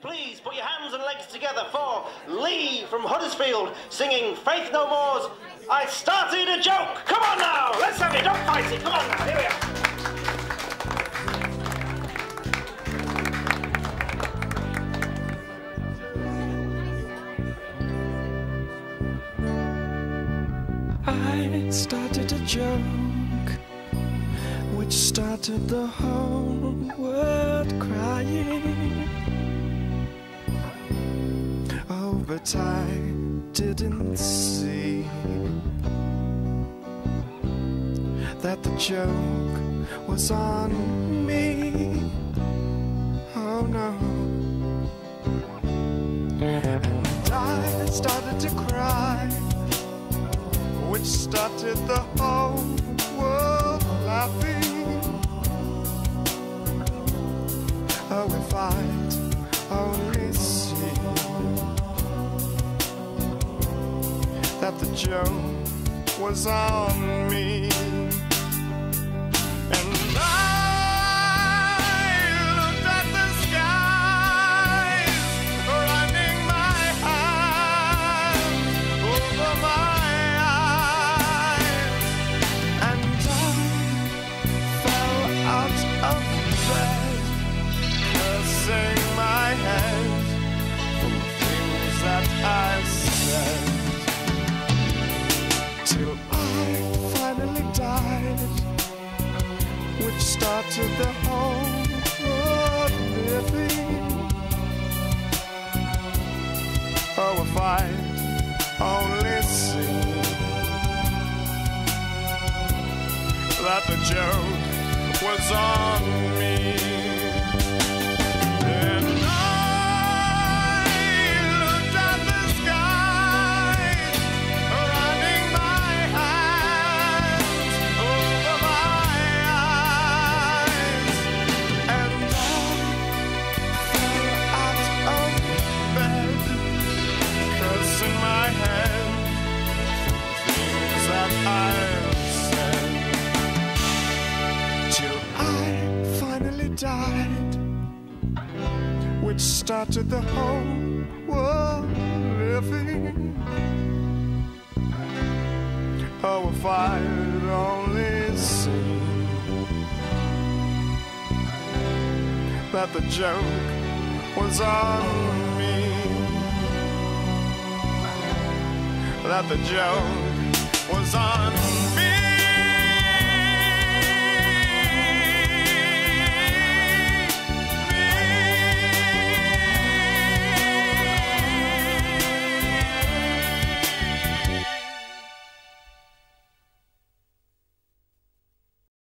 Please put your hands and legs together for Lee from Huddersfield singing Faith No More's I Started a Joke. Come on now, let's have it. Don't fight it. Come on now, here we are. I started a joke which started the whole world crying. But I didn't see that the joke was on me. Oh no. And I started to cry which started the whole world laughing. Oh, if I'd only see that the joke was on me. Started the whole world living. Oh, I'd only seen that the joke was on me. Died which started the whole world living. Oh, if I'd only seen that the joke was on me, that the joke was on.